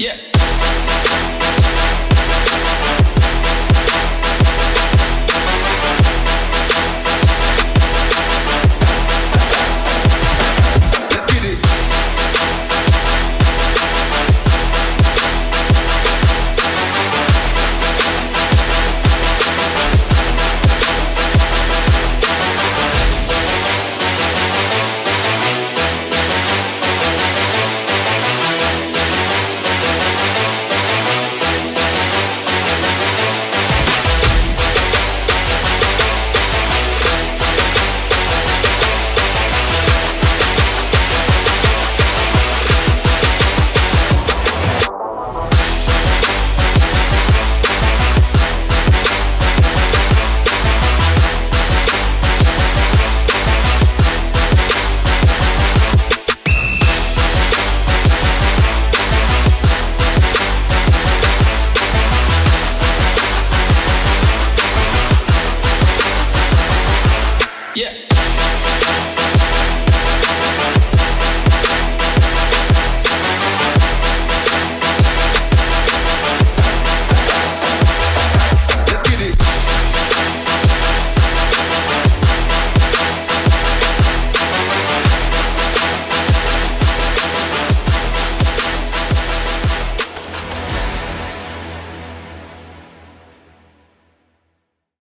Yeah. Yeah.